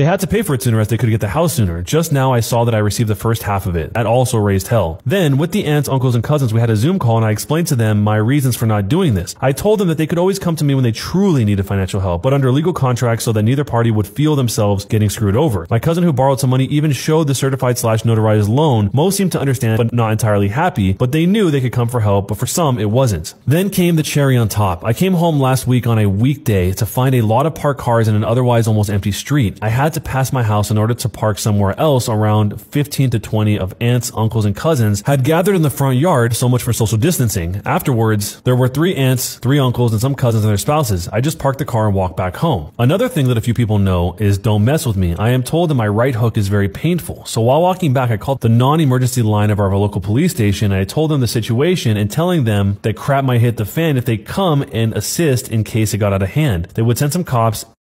They had to pay for it sooner as they could get the house sooner. Just now I saw that I received the first half of it. That also raised hell. Then, with the aunts, uncles, and cousins, we had a Zoom call and I explained to them my reasons for not doing this. I told them that they could always come to me when they truly needed financial help, but under legal contracts so that neither party would feel themselves getting screwed over. My cousin who borrowed some money even showed the certified slash notarized loan. Most seemed to understand, but not entirely happy, but they knew they could come for help, but for some, it wasn't. Then came the cherry on top. I came home last week on a weekday to find a lot of parked cars in an otherwise almost empty street. I had to pass my house in order to park somewhere else around 15 to 20 of aunts, uncles, and cousins had gathered in the front yard, so much for social distancing. Afterwards, there were three aunts, three uncles, and some cousins and their spouses. I just parked the car and walked back home. Another thing that a few people know is don't mess with me. I am told that my right hook is very painful. So while walking back, I called the non-emergency line of our local police station and I told them the situation and telling them that crap might hit the fan if they come and assist in case it got out of hand. They would send some cops